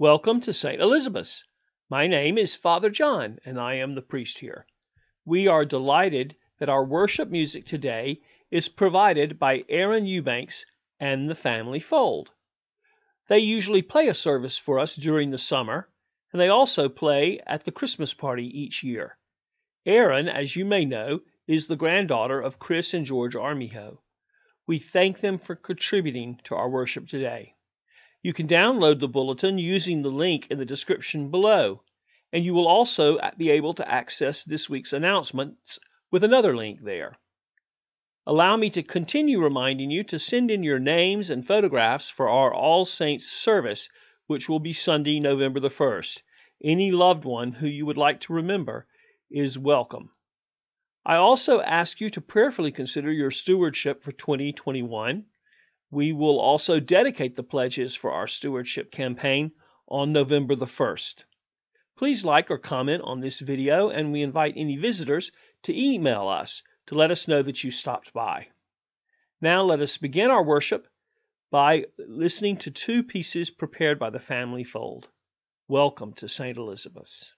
Welcome to St. Elizabeth's. My name is Father John, and I am the priest here. We are delighted that our worship music today is provided by Eryn Eubanks and the Family Fold. They usually play a service for us during the summer, and they also play at the Christmas party each year. Eryn, as you may know, is the granddaughter of Chris and George Armijo. We thank them for contributing to our worship today. You can download the bulletin using the link in the description below, and you will also be able to access this week's announcements with another link there. Allow me to continue reminding you to send in your names and photographs for our All Saints service, which will be Sunday, November the 1st. Any loved one who you would like to remember is welcome. I also ask you to prayerfully consider your stewardship for 2021. We will also dedicate the pledges for our stewardship campaign on November the 1st. Please like or comment on this video, and we invite any visitors to email us to let us know that you stopped by. Now let us begin our worship by listening to two pieces prepared by the Family Fold. Welcome to St. Elizabeth's.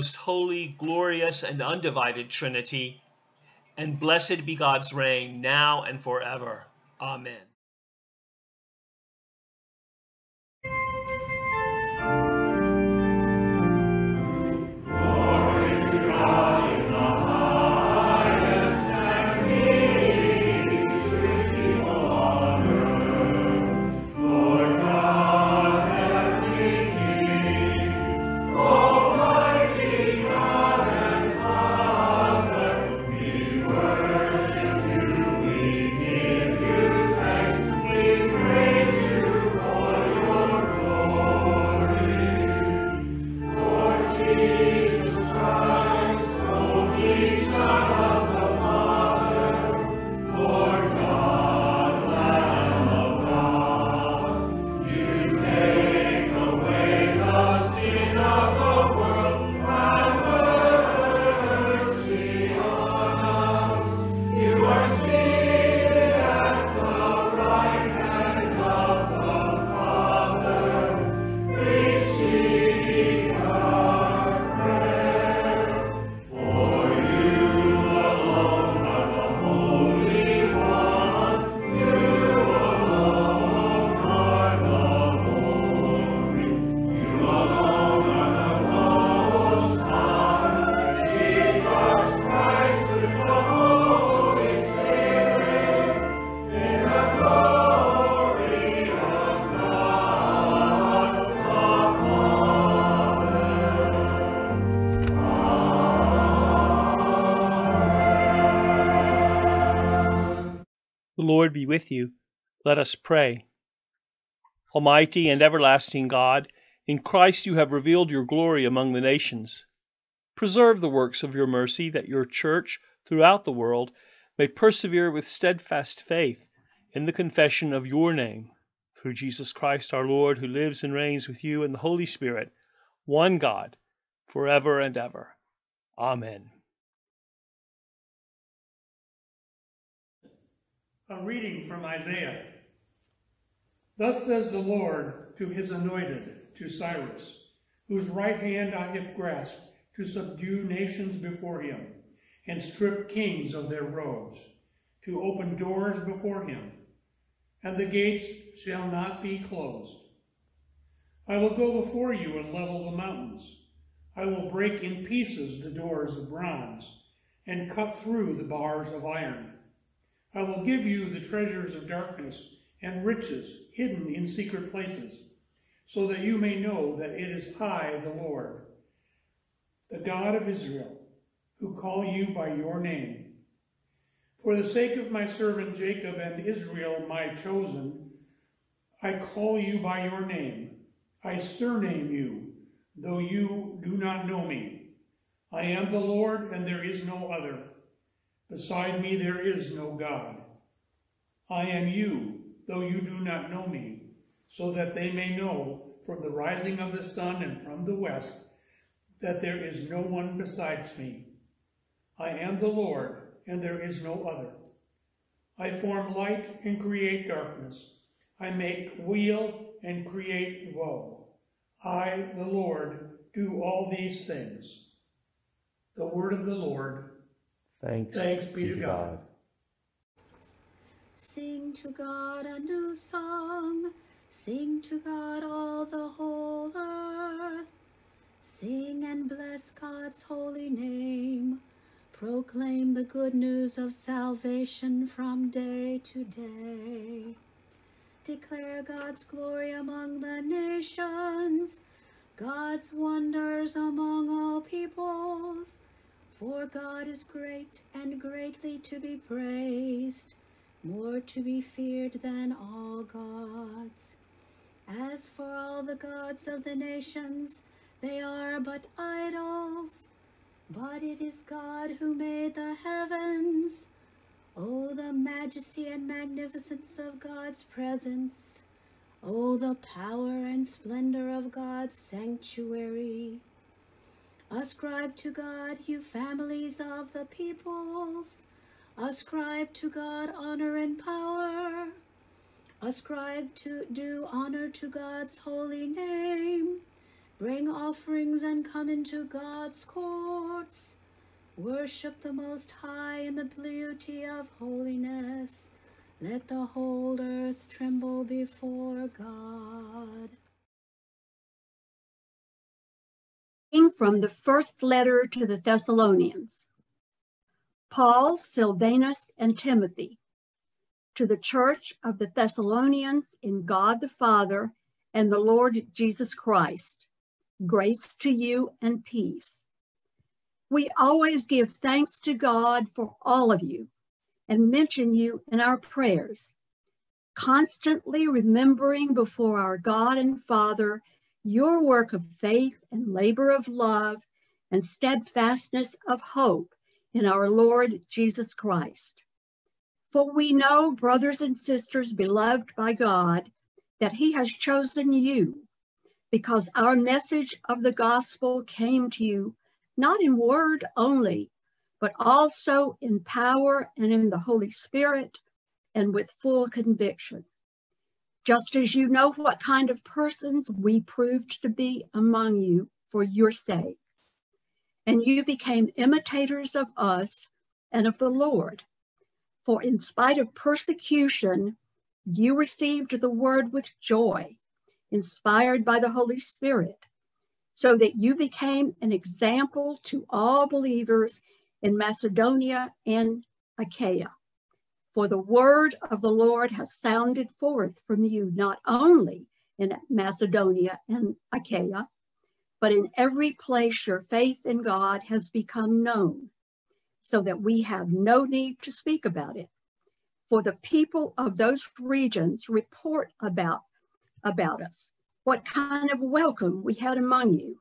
Most holy, glorious, and undivided Trinity, and blessed be God's reign now and forever. Lord be with you. Let us pray. Almighty and everlasting God, in Christ you have revealed your glory among the nations. Preserve the works of your mercy, that your church throughout the world may persevere with steadfast faith in the confession of your name. Through Jesus Christ our Lord, who lives and reigns with you in the Holy Spirit, one God, forever and ever. Amen. A reading from Isaiah. Thus says the Lord to his anointed, to Cyrus, whose right hand I have grasped to subdue nations before him, and strip kings of their robes, to open doors before him, and the gates shall not be closed. I will go before you and level the mountains. I will break in pieces the doors of bronze, and cut through the bars of iron. I will give you the treasures of darkness and riches hidden in secret places, so that you may know that it is I, the Lord, the God of Israel, who call you by your name. For the sake of my servant Jacob and Israel, my chosen, I call you by your name. I surname you, though you do not know me. I am the Lord, and there is no other. Beside me there is no God. I am you, though you do not know me, so that they may know from the rising of the sun and from the west that there is no one besides me. I am the Lord, and there is no other. I form light and create darkness. I make weal and create woe. I, the Lord, do all these things. The word of the Lord. Thanks, Thanks be to God. Sing to God a new song. Sing to God all the whole earth. Sing and bless God's holy name. Proclaim the good news of salvation from day to day. Declare God's glory among the nations, God's wonders among all peoples. For God is great and greatly to be praised, more to be feared than all gods. As for all the gods of the nations, they are but idols. But it is God who made the heavens. Oh, the majesty and magnificence of God's presence. Oh, the power and splendor of God's sanctuary. Ascribe to God, you families of the peoples. Ascribe to God honor and power. Ascribe to do honor to God's holy name. Bring offerings and come into God's courts. Worship the Most High in the beauty of holiness. Let the whole earth tremble before God. From the first letter to the Thessalonians Paul, Silvanus, and Timothy, to the church of the Thessalonians in God the Father and the Lord Jesus Christ, grace to you and peace. We always give thanks to God for all of you and mention you in our prayers, constantly remembering before our God and Father your work of faith and labor of love and steadfastness of hope in our Lord Jesus Christ. For we know, brothers and sisters beloved by God, that He has chosen you because our message of the gospel came to you not in word only, but also in power and in the Holy Spirit and with full conviction just as you know what kind of persons we proved to be among you for your sake. And you became imitators of us and of the Lord. For in spite of persecution, you received the word with joy, inspired by the Holy Spirit, so that you became an example to all believers in Macedonia and Achaia. For the word of the Lord has sounded forth from you, not only in Macedonia and Achaia, but in every place your faith in God has become known, so that we have no need to speak about it. For the people of those regions report about, about us, what kind of welcome we had among you,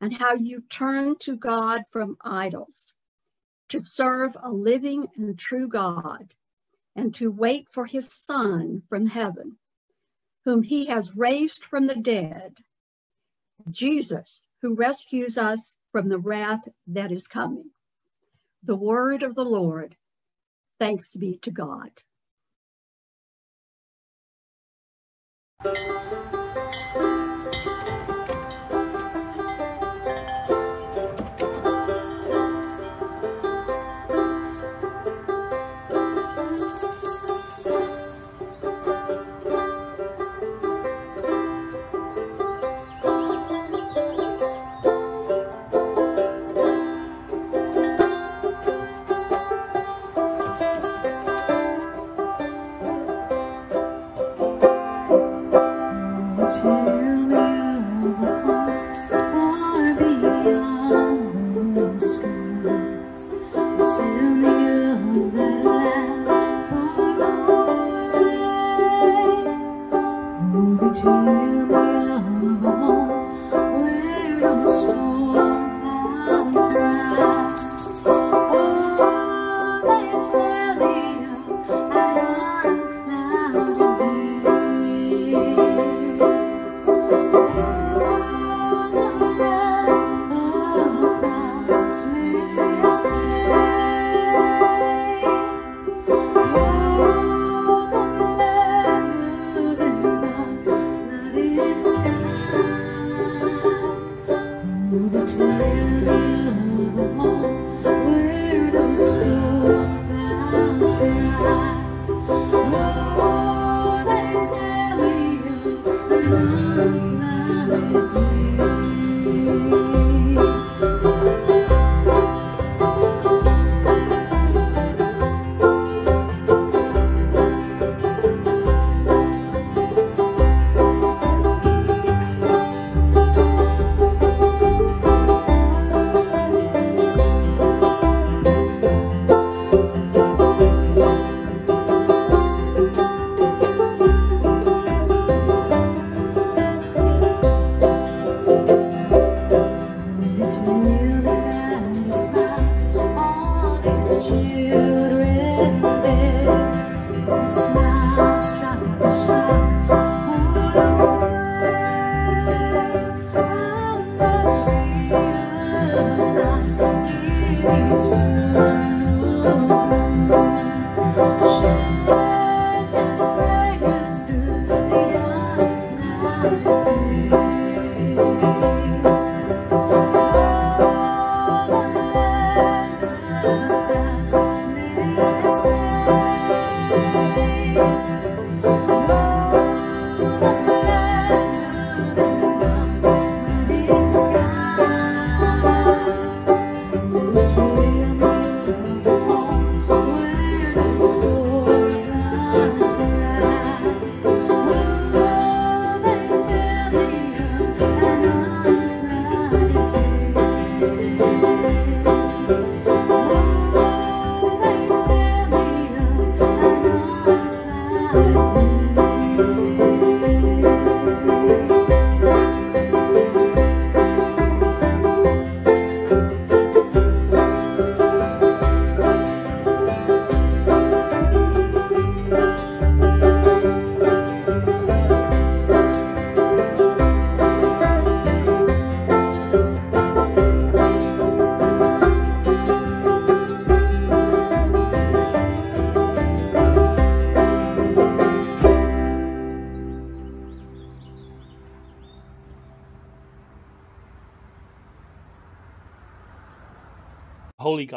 and how you turned to God from idols to serve a living and true God and to wait for his Son from heaven, whom he has raised from the dead, Jesus, who rescues us from the wrath that is coming. The word of the Lord. Thanks be to God.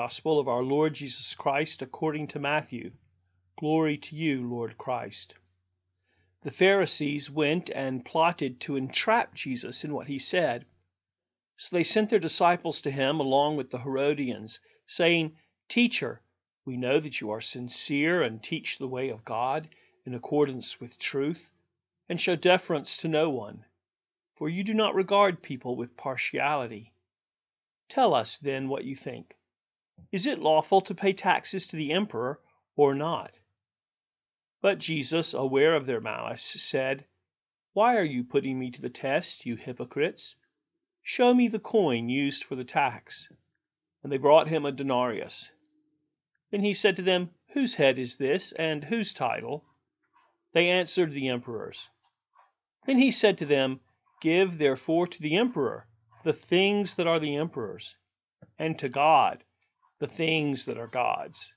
Gospel of our Lord Jesus Christ according to Matthew. Glory to you, Lord Christ. The Pharisees went and plotted to entrap Jesus in what he said. So they sent their disciples to him along with the Herodians, saying, Teacher, we know that you are sincere and teach the way of God in accordance with truth, and show deference to no one, for you do not regard people with partiality. Tell us, then, what you think. Is it lawful to pay taxes to the emperor or not? But Jesus, aware of their malice, said, Why are you putting me to the test, you hypocrites? Show me the coin used for the tax. And they brought him a denarius. Then he said to them, Whose head is this, and whose title? They answered, The emperor's. Then he said to them, Give therefore to the emperor the things that are the emperor's, and to God the things that are God's.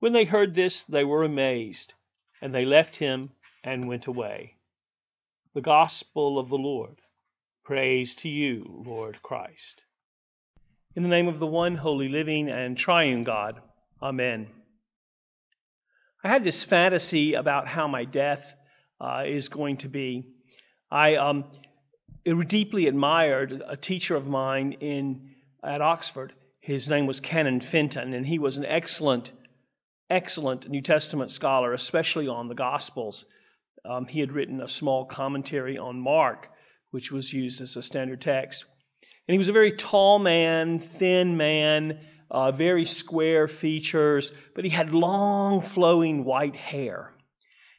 When they heard this, they were amazed, and they left him and went away. The Gospel of the Lord. Praise to you, Lord Christ. In the name of the one holy, living, and triune God, Amen. I had this fantasy about how my death uh, is going to be. I um, deeply admired a teacher of mine in at Oxford his name was Canon Fenton, and he was an excellent, excellent New Testament scholar, especially on the Gospels. Um, he had written a small commentary on Mark, which was used as a standard text. And he was a very tall man, thin man, uh, very square features, but he had long, flowing white hair.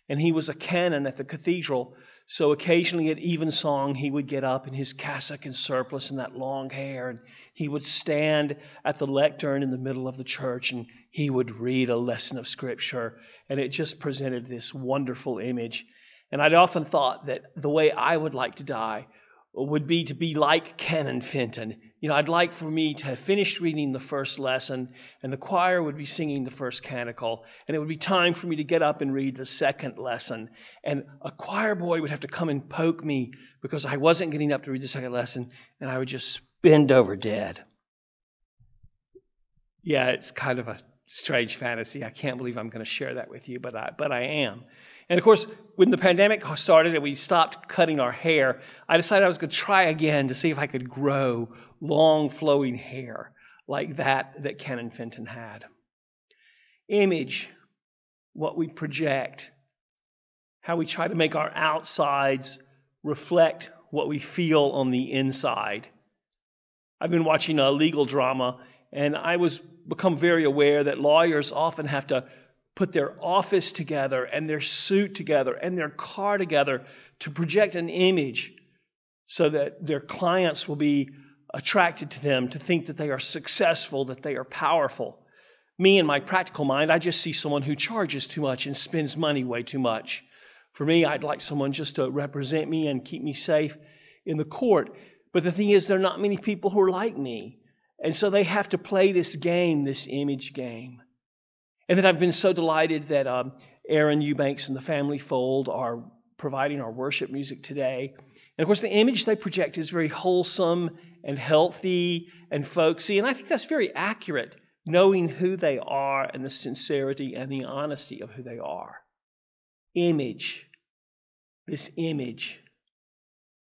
And he was a canon at the cathedral so occasionally at evensong, he would get up in his cassock and surplice and that long hair, and he would stand at the lectern in the middle of the church and he would read a lesson of Scripture. And it just presented this wonderful image. And I'd often thought that the way I would like to die would be to be like Canon Fenton you know, I'd like for me to have finished reading the first lesson, and the choir would be singing the first canticle, and it would be time for me to get up and read the second lesson. And a choir boy would have to come and poke me because I wasn't getting up to read the second lesson, and I would just bend over dead. Yeah, it's kind of a strange fantasy. I can't believe I'm going to share that with you, but I, but I am. And of course, when the pandemic started and we stopped cutting our hair, I decided I was going to try again to see if I could grow long flowing hair like that that Canon Fenton had. Image, what we project, how we try to make our outsides reflect what we feel on the inside. I've been watching a legal drama and I was become very aware that lawyers often have to put their office together and their suit together and their car together to project an image so that their clients will be attracted to them, to think that they are successful, that they are powerful. Me, in my practical mind, I just see someone who charges too much and spends money way too much. For me, I'd like someone just to represent me and keep me safe in the court. But the thing is, there are not many people who are like me. And so they have to play this game, this image game. And then I've been so delighted that um, Eryn Eubanks and the Family Fold are providing our worship music today. And of course, the image they project is very wholesome and healthy and folksy. And I think that's very accurate, knowing who they are and the sincerity and the honesty of who they are. Image. This image.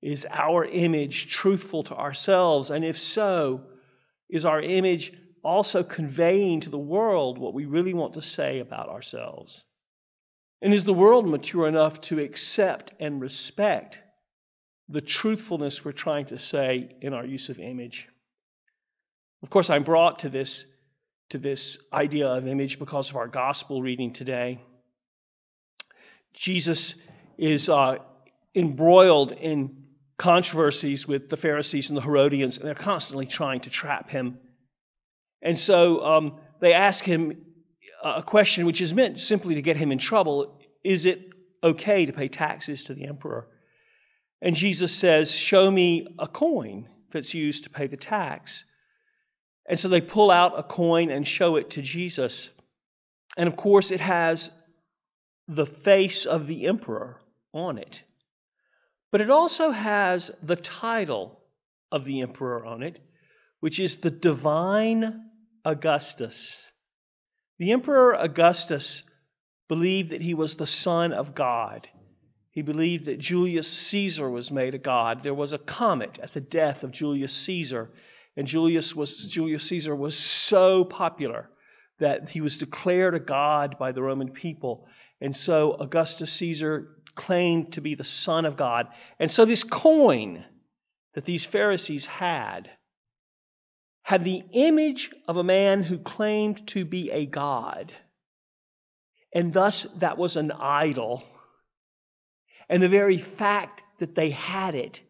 Is our image truthful to ourselves? And if so, is our image also conveying to the world what we really want to say about ourselves? And is the world mature enough to accept and respect the truthfulness we're trying to say in our use of image. Of course, I'm brought to this, to this idea of image because of our gospel reading today. Jesus is uh, embroiled in controversies with the Pharisees and the Herodians, and they're constantly trying to trap him. And so um, they ask him a question which is meant simply to get him in trouble Is it okay to pay taxes to the emperor? And Jesus says, Show me a coin that's used to pay the tax. And so they pull out a coin and show it to Jesus. And of course, it has the face of the emperor on it. But it also has the title of the emperor on it, which is the divine Augustus. The Emperor Augustus believed that he was the Son of God. He believed that Julius Caesar was made a god. There was a comet at the death of Julius Caesar, and Julius was Julius Caesar was so popular that he was declared a god by the Roman people. And so Augustus Caesar claimed to be the son of God. And so this coin that these Pharisees had had the image of a man who claimed to be a god. And thus that was an idol. And the very fact that they had it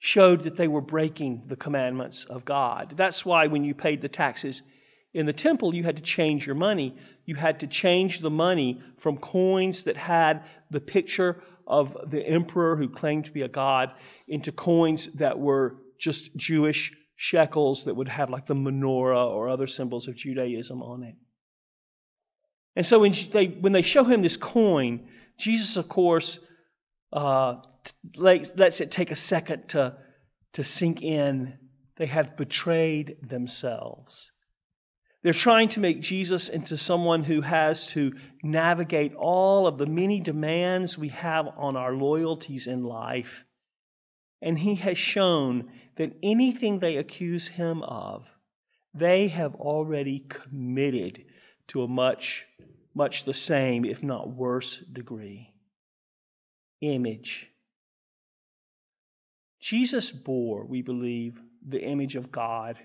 showed that they were breaking the commandments of God. That's why when you paid the taxes in the temple, you had to change your money. You had to change the money from coins that had the picture of the emperor who claimed to be a god into coins that were just Jewish shekels that would have like the menorah or other symbols of Judaism on it. And so when they, when they show him this coin, Jesus, of course, uh, lets it take a second to, to sink in. They have betrayed themselves. They're trying to make Jesus into someone who has to navigate all of the many demands we have on our loyalties in life. And he has shown that anything they accuse him of, they have already committed to a much, much the same, if not worse, degree. Image. Jesus bore, we believe, the image of God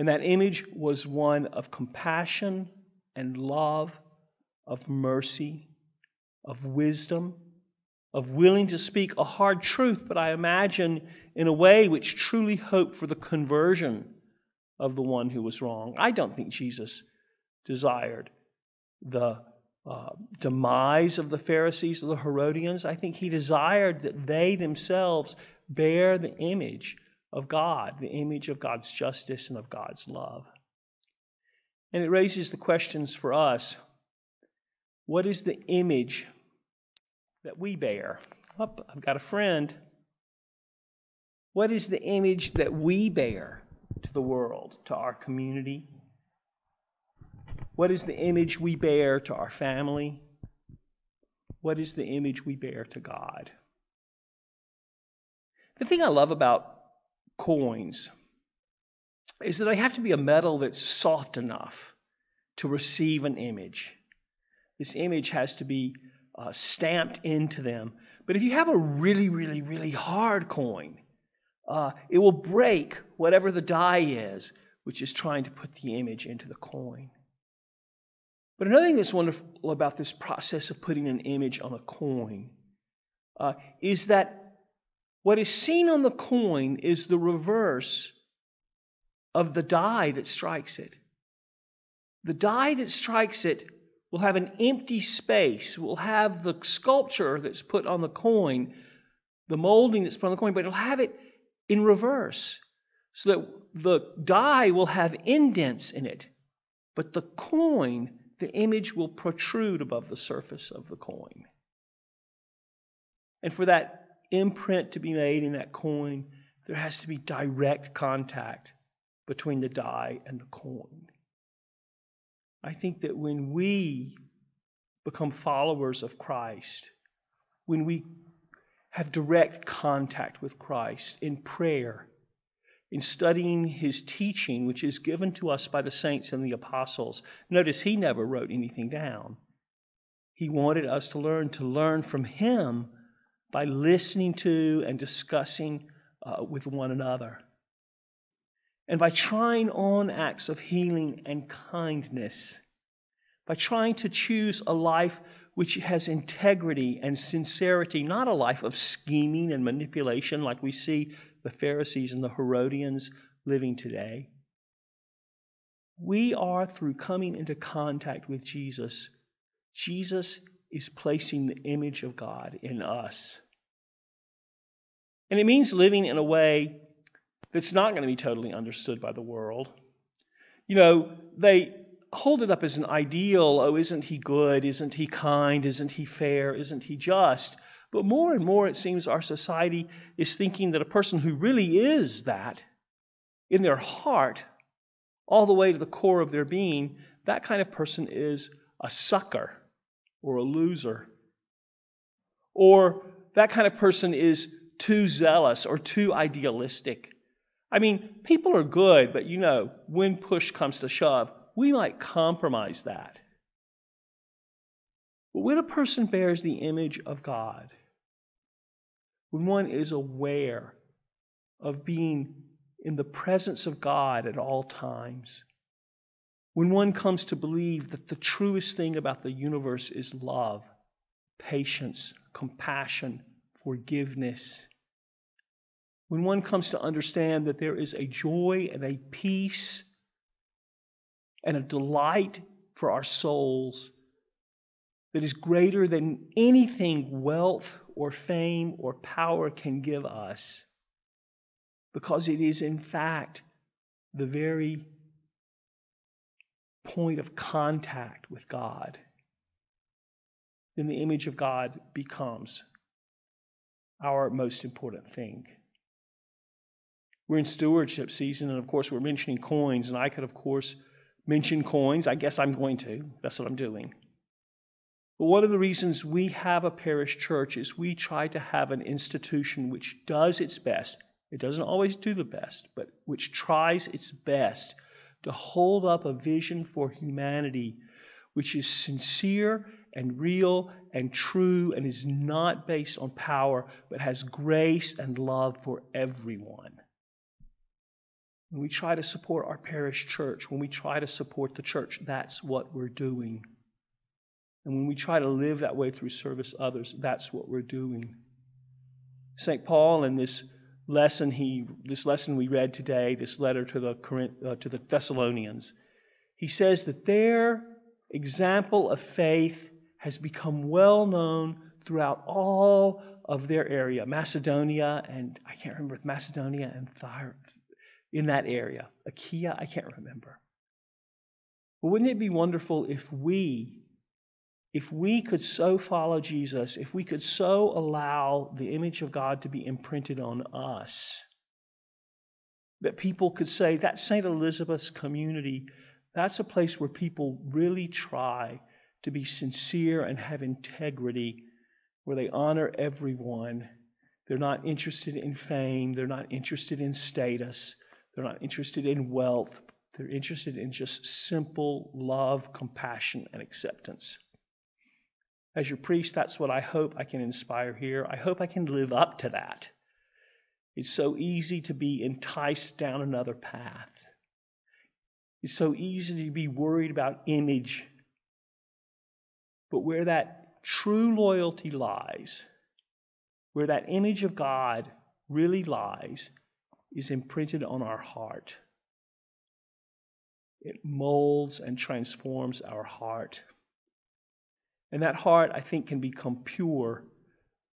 and that image was one of compassion and love, of mercy, of wisdom, of willing to speak a hard truth, but I imagine in a way which truly hoped for the conversion of the one who was wrong. I don't think Jesus desired the uh, demise of the Pharisees or the Herodians. I think he desired that they themselves bear the image of God, the image of God's justice and of God's love. And it raises the questions for us what is the image that we bear? Oh, I've got a friend. What is the image that we bear to the world, to our community? What is the image we bear to our family? What is the image we bear to God? The thing I love about coins is that they have to be a metal that's soft enough to receive an image. This image has to be uh, stamped into them. But if you have a really, really, really hard coin, uh, it will break whatever the die is, which is trying to put the image into the coin. But another thing that's wonderful about this process of putting an image on a coin uh, is that what is seen on the coin is the reverse of the die that strikes it. The die that strikes it will have an empty space, We'll have the sculpture that's put on the coin, the molding that's put on the coin, but it'll have it in reverse. So that the die will have indents in it, but the coin, the image will protrude above the surface of the coin. And for that imprint to be made in that coin, there has to be direct contact between the die and the coin. I think that when we become followers of Christ, when we have direct contact with Christ in prayer, in studying his teaching, which is given to us by the saints and the apostles. Notice he never wrote anything down. He wanted us to learn to learn from him by listening to and discussing uh, with one another. And by trying on acts of healing and kindness, by trying to choose a life which has integrity and sincerity, not a life of scheming and manipulation like we see the Pharisees and the Herodians living today. We are, through coming into contact with Jesus, Jesus is placing the image of God in us. And it means living in a way that's not going to be totally understood by the world. You know, they hold it up as an ideal oh, isn't he good? Isn't he kind? Isn't he fair? Isn't he just? But more and more, it seems our society is thinking that a person who really is that in their heart all the way to the core of their being, that kind of person is a sucker or a loser. Or that kind of person is too zealous or too idealistic. I mean, people are good, but you know, when push comes to shove, we might compromise that. But when a person bears the image of God, when one is aware of being in the presence of God at all times, when one comes to believe that the truest thing about the universe is love, patience, compassion, forgiveness, when one comes to understand that there is a joy and a peace and a delight for our souls that is greater than anything wealth or fame or power can give us, because it is, in fact, the very point of contact with God, then the image of God becomes our most important thing. We're in stewardship season, and of course, we're mentioning coins, and I could, of course, mention coins. I guess I'm going to. That's what I'm doing. But one of the reasons we have a parish church is we try to have an institution which does its best. It doesn't always do the best, but which tries its best to hold up a vision for humanity which is sincere and real and true and is not based on power, but has grace and love for everyone. When we try to support our parish church, when we try to support the church, that's what we're doing. And when we try to live that way through service others, that's what we're doing. St. Paul in this lesson he this lesson we read today, this letter to the uh, to the Thessalonians, he says that their example of faith has become well known throughout all of their area, Macedonia and I can't remember if Macedonia and Thyr, in that area. Achaia, I can't remember. But wouldn't it be wonderful if we, if we could so follow Jesus, if we could so allow the image of God to be imprinted on us, that people could say that St. Elizabeth's community, that's a place where people really try to be sincere and have integrity, where they honor everyone. They're not interested in fame, they're not interested in status. They're not interested in wealth. They're interested in just simple love, compassion, and acceptance. As your priest, that's what I hope I can inspire here. I hope I can live up to that. It's so easy to be enticed down another path. It's so easy to be worried about image. But where that true loyalty lies, where that image of God really lies, is imprinted on our heart. It molds and transforms our heart. And that heart, I think, can become pure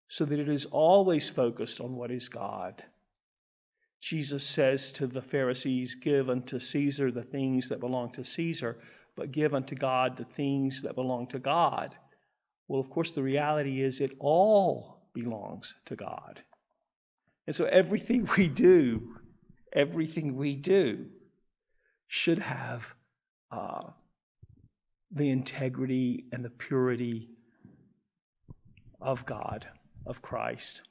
so that it is always focused on what is God. Jesus says to the Pharisees, Give unto Caesar the things that belong to Caesar, but give unto God the things that belong to God. Well, of course, the reality is it all belongs to God. And so everything we do, everything we do should have uh, the integrity and the purity of God, of Christ.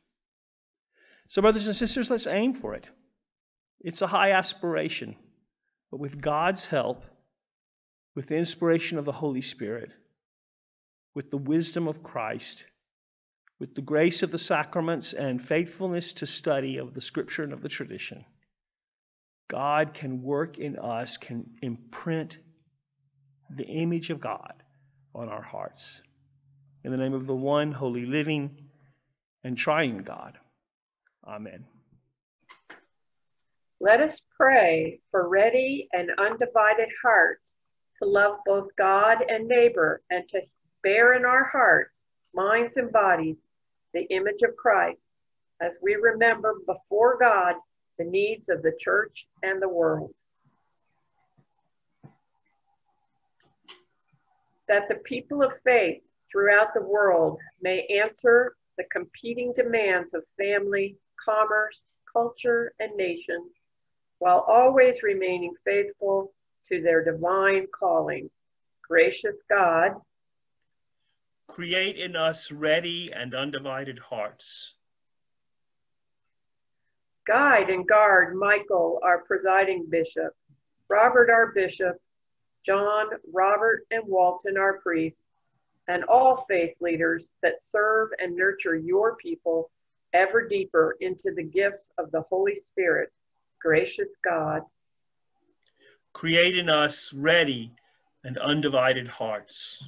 So, brothers and sisters, let's aim for it. It's a high aspiration, but with God's help, with the inspiration of the Holy Spirit, with the wisdom of Christ, with the grace of the sacraments and faithfulness to study of the scripture and of the tradition, God can work in us, can imprint the image of God on our hearts. In the name of the one holy, living, and triune God. Amen. Let us pray for ready and undivided hearts to love both God and neighbor and to bear in our hearts, minds, and bodies the image of Christ as we remember before God the needs of the church and the world. That the people of faith throughout the world may answer the competing demands of family, commerce, culture, and nation, while always remaining faithful to their divine calling. Gracious God, create in us ready and undivided hearts. Guide and guard Michael, our presiding bishop, Robert, our bishop, John, Robert, and Walton, our priests, and all faith leaders that serve and nurture your people ever deeper into the gifts of the Holy Spirit. Gracious God, create in us ready and undivided hearts.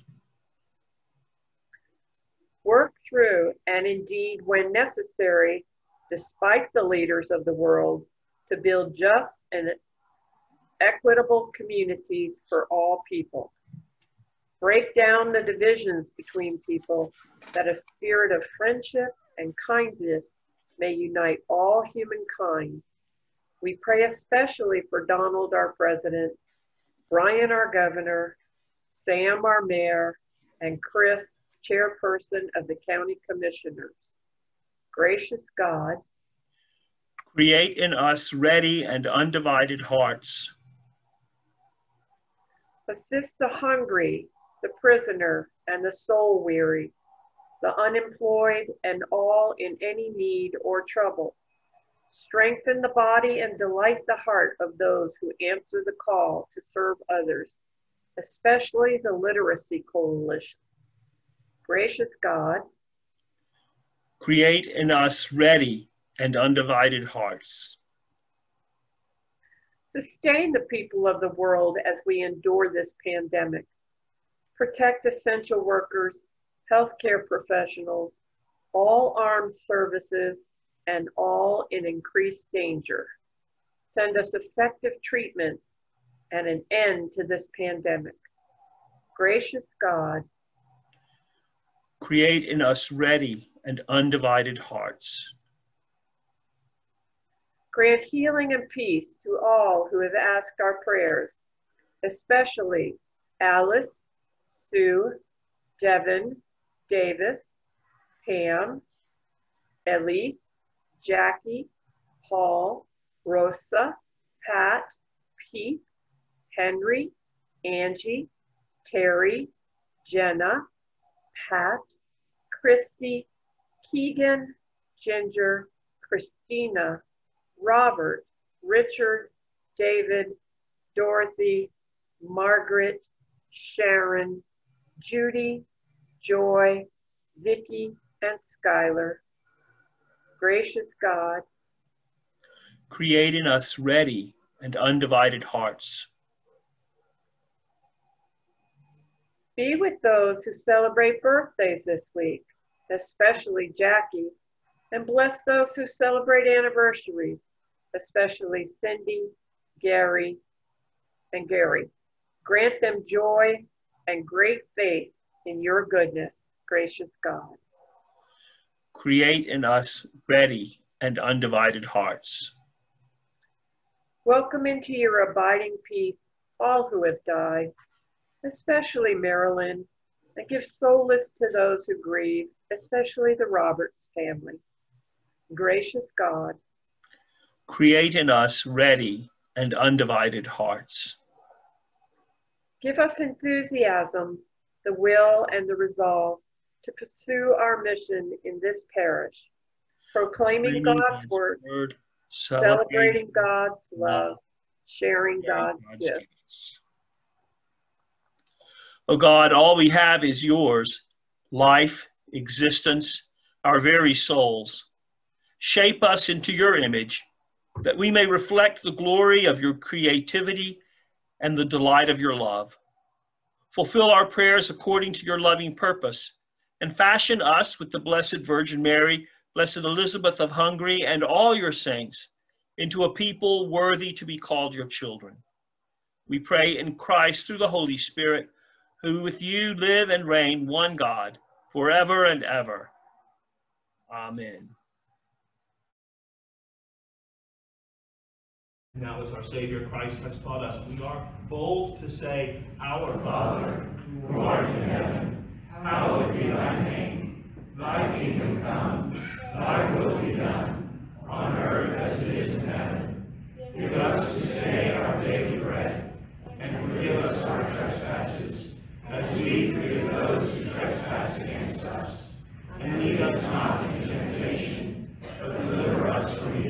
Through and indeed, when necessary, despite the leaders of the world, to build just and equitable communities for all people. Break down the divisions between people that a spirit of friendship and kindness may unite all humankind. We pray especially for Donald, our president, Brian, our governor, Sam, our mayor, and Chris, chairperson of the county commissioners. Gracious God, create in us ready and undivided hearts. Assist the hungry, the prisoner, and the soul weary, the unemployed, and all in any need or trouble. Strengthen the body and delight the heart of those who answer the call to serve others, especially the Literacy Coalition. Gracious God, create in us ready and undivided hearts. Sustain the people of the world as we endure this pandemic. Protect essential workers, healthcare professionals, all armed services, and all in increased danger. Send us effective treatments and an end to this pandemic. Gracious God, create in us ready and undivided hearts. Grant healing and peace to all who have asked our prayers, especially Alice, Sue, Devin, Davis, Pam, Elise, Jackie, Paul, Rosa, Pat, Pete, Henry, Angie, Terry, Jenna, Pat, Christy, Keegan, Ginger, Christina, Robert, Richard, David, Dorothy, Margaret, Sharon, Judy, Joy, Vicky, and Skylar. Gracious God, create in us ready and undivided hearts. Be with those who celebrate birthdays this week, especially Jackie, and bless those who celebrate anniversaries, especially Cindy, Gary, and Gary. Grant them joy and great faith in your goodness, gracious God. Create in us ready and undivided hearts. Welcome into your abiding peace all who have died, especially Marilyn, and give solace to those who grieve, especially the Roberts family. Gracious God, create in us ready and undivided hearts. Give us enthusiasm, the will, and the resolve to pursue our mission in this parish, proclaiming God's, God's word, word celebrating God's love, sharing God's, God's gifts. Oh God, all we have is yours life, existence, our very souls. Shape us into your image, that we may reflect the glory of your creativity and the delight of your love. Fulfill our prayers according to your loving purpose, and fashion us with the Blessed Virgin Mary, Blessed Elizabeth of Hungary, and all your saints into a people worthy to be called your children. We pray in Christ through the Holy Spirit, who with you live and reign one God, forever and ever. Amen. Now, as our Savior Christ has taught us, we are bold to say, Our Father, who art in heaven, hallowed be thy name. Thy kingdom come, thy will be done, on earth as it is in heaven. Give us this day our daily bread, and as we forgive those who trespass against us. And lead us not into temptation, but deliver us from evil.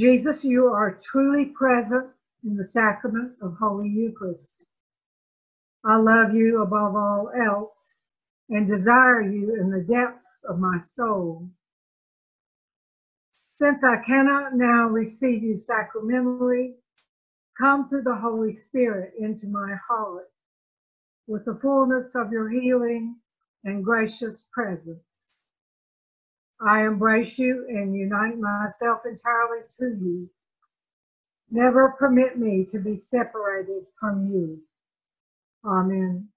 Jesus, you are truly present in the sacrament of Holy Eucharist. I love you above all else and desire you in the depths of my soul. Since I cannot now receive you sacramentally, come through the Holy Spirit into my heart with the fullness of your healing and gracious presence. I embrace you and unite myself entirely to you. Never permit me to be separated from you. Amen.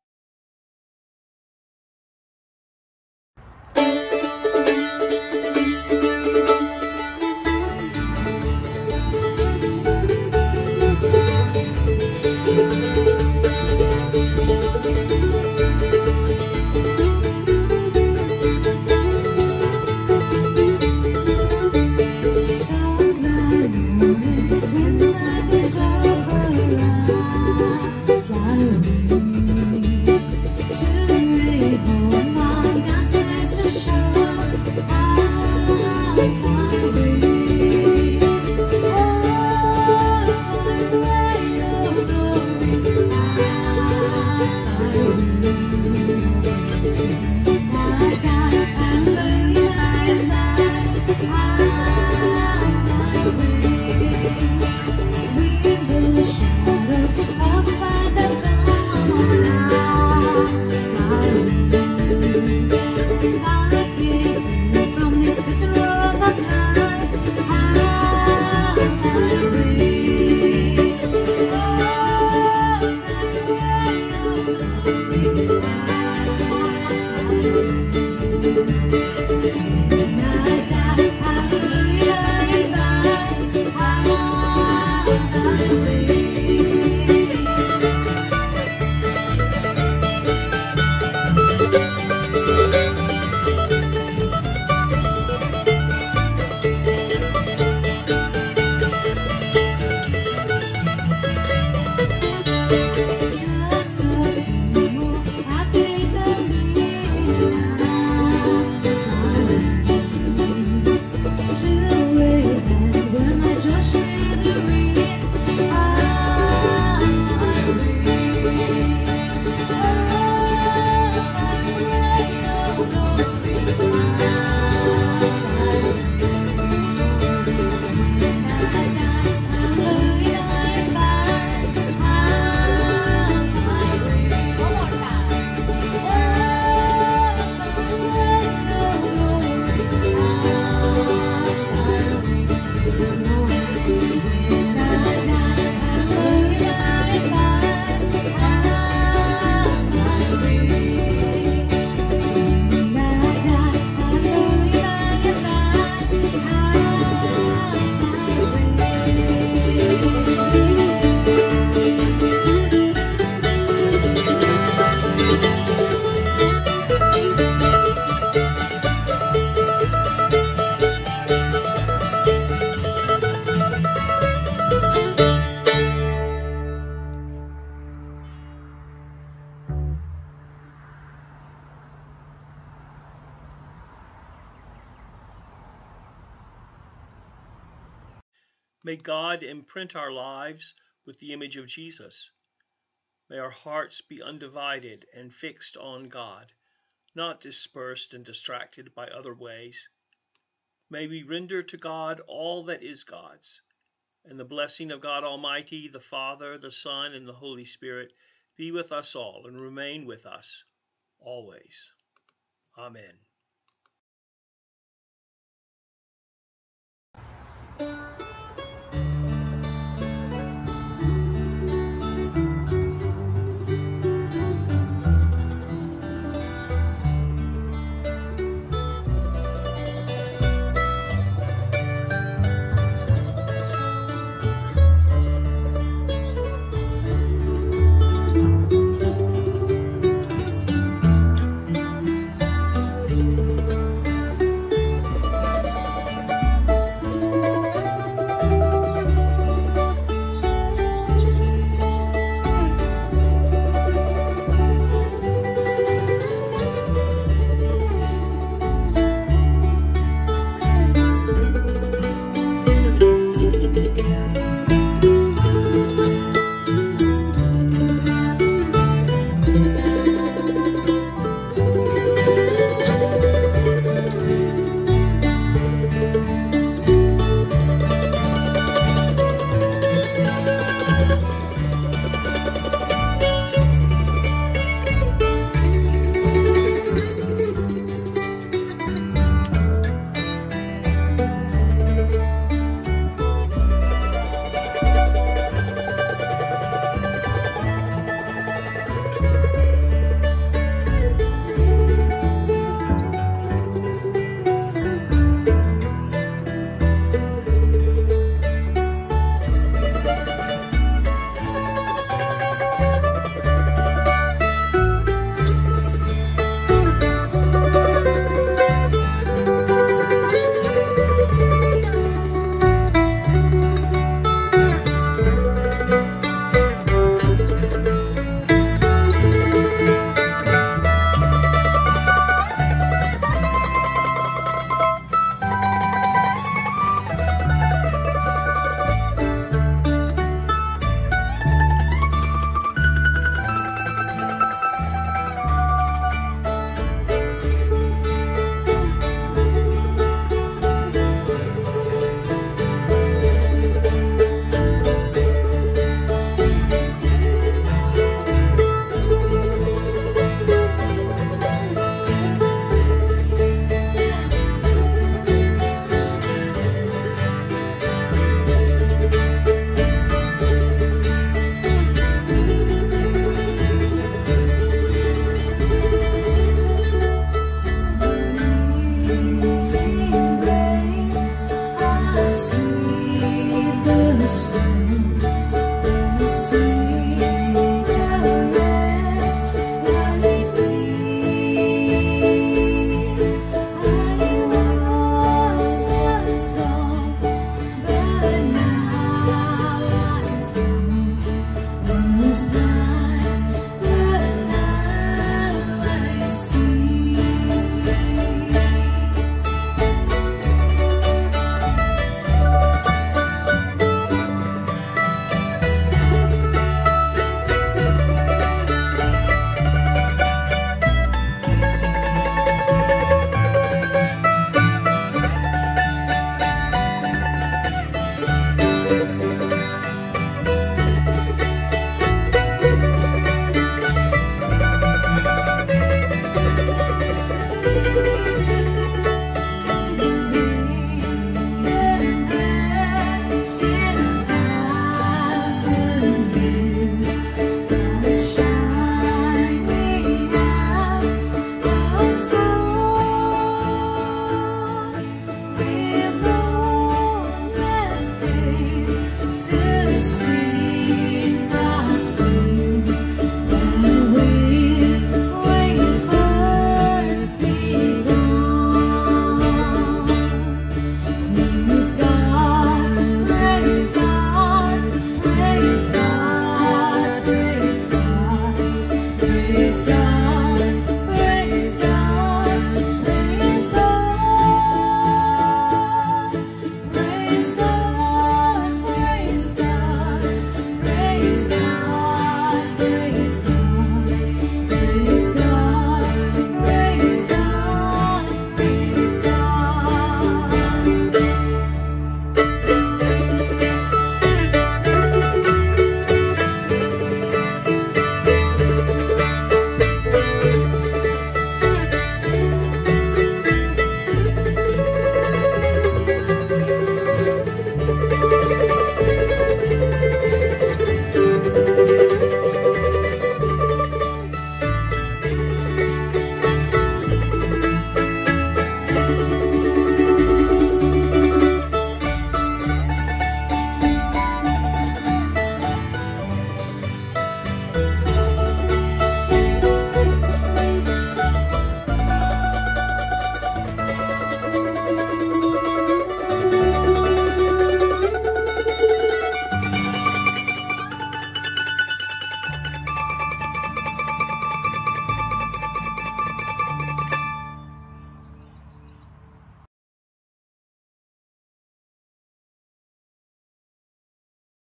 God imprint our lives with the image of Jesus. May our hearts be undivided and fixed on God, not dispersed and distracted by other ways. May we render to God all that is God's, and the blessing of God Almighty, the Father, the Son, and the Holy Spirit be with us all and remain with us always. Amen.